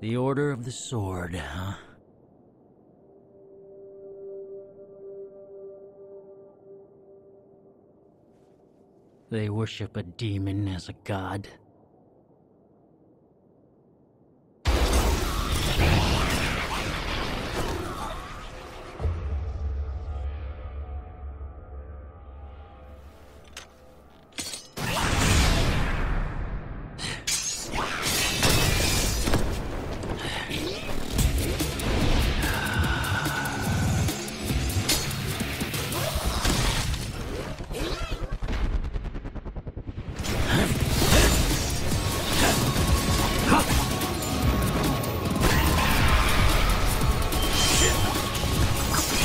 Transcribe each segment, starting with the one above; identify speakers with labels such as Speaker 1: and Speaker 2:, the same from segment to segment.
Speaker 1: The Order of the Sword, huh? They worship a demon as a god.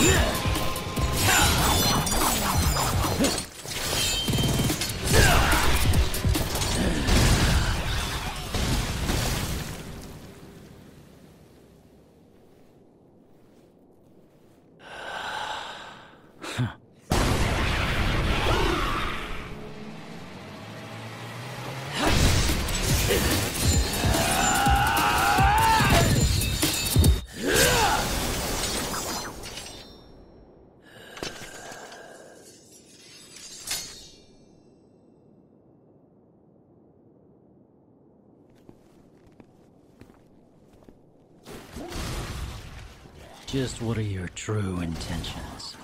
Speaker 1: Yeah! Just what are your true intentions?